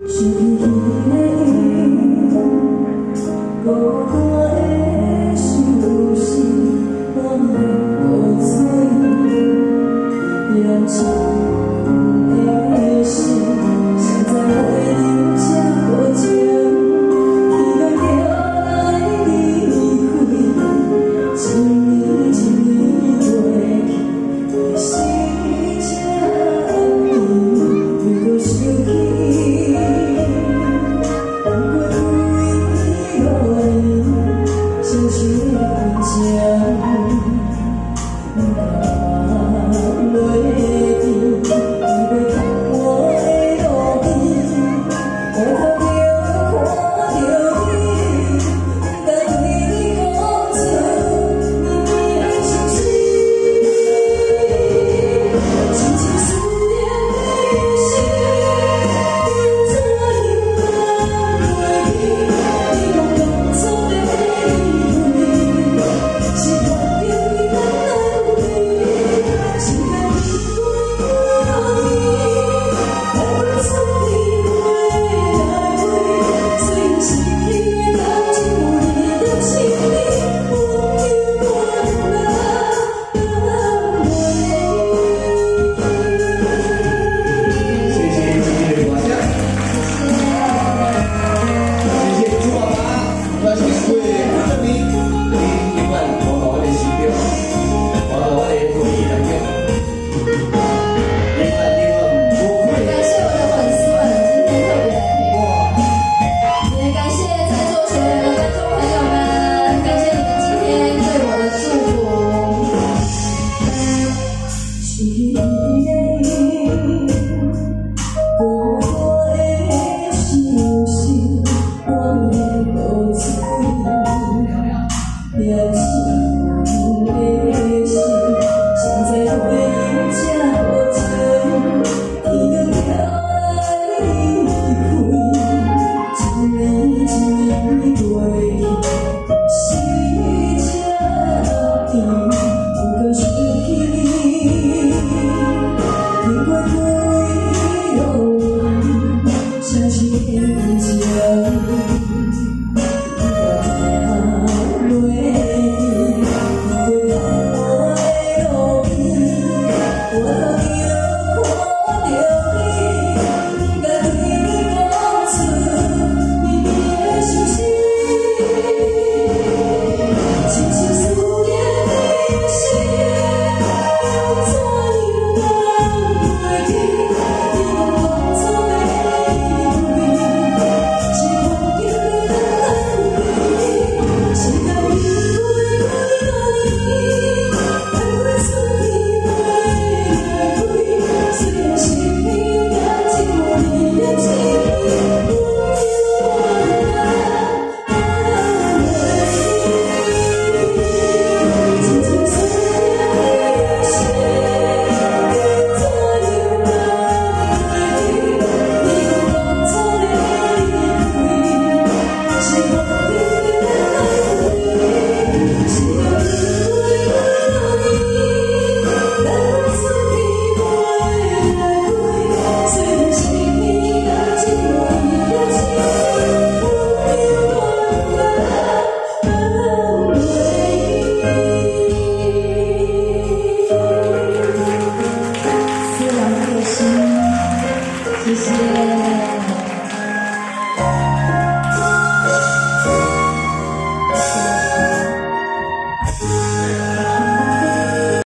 是你的